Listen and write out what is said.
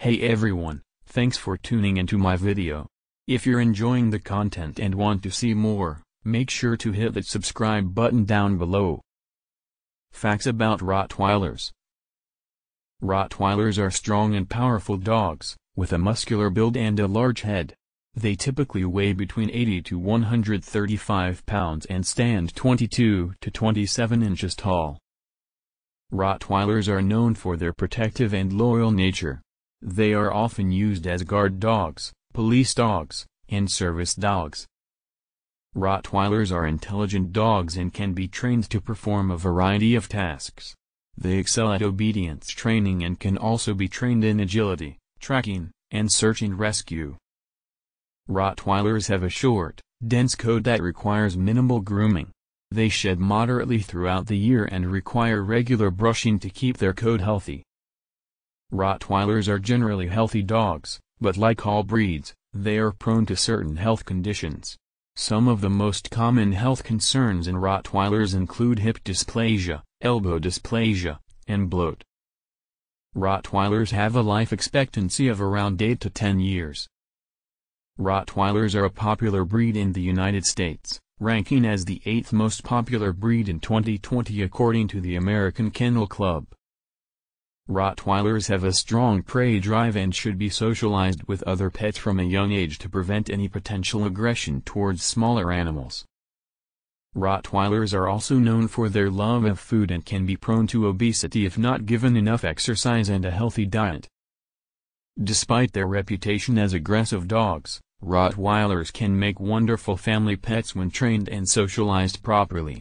Hey everyone, thanks for tuning into my video. If you're enjoying the content and want to see more, make sure to hit that subscribe button down below. Facts about Rottweilers Rottweilers are strong and powerful dogs, with a muscular build and a large head. They typically weigh between 80 to 135 pounds and stand 22 to 27 inches tall. Rottweilers are known for their protective and loyal nature. They are often used as guard dogs, police dogs, and service dogs. Rottweilers are intelligent dogs and can be trained to perform a variety of tasks. They excel at obedience training and can also be trained in agility, tracking, and search and rescue. Rottweilers have a short, dense coat that requires minimal grooming. They shed moderately throughout the year and require regular brushing to keep their coat healthy. Rottweilers are generally healthy dogs, but like all breeds, they are prone to certain health conditions. Some of the most common health concerns in Rottweilers include hip dysplasia, elbow dysplasia, and bloat. Rottweilers have a life expectancy of around 8 to 10 years. Rottweilers are a popular breed in the United States, ranking as the eighth most popular breed in 2020 according to the American Kennel Club. Rottweilers have a strong prey drive and should be socialized with other pets from a young age to prevent any potential aggression towards smaller animals. Rottweilers are also known for their love of food and can be prone to obesity if not given enough exercise and a healthy diet. Despite their reputation as aggressive dogs, Rottweilers can make wonderful family pets when trained and socialized properly.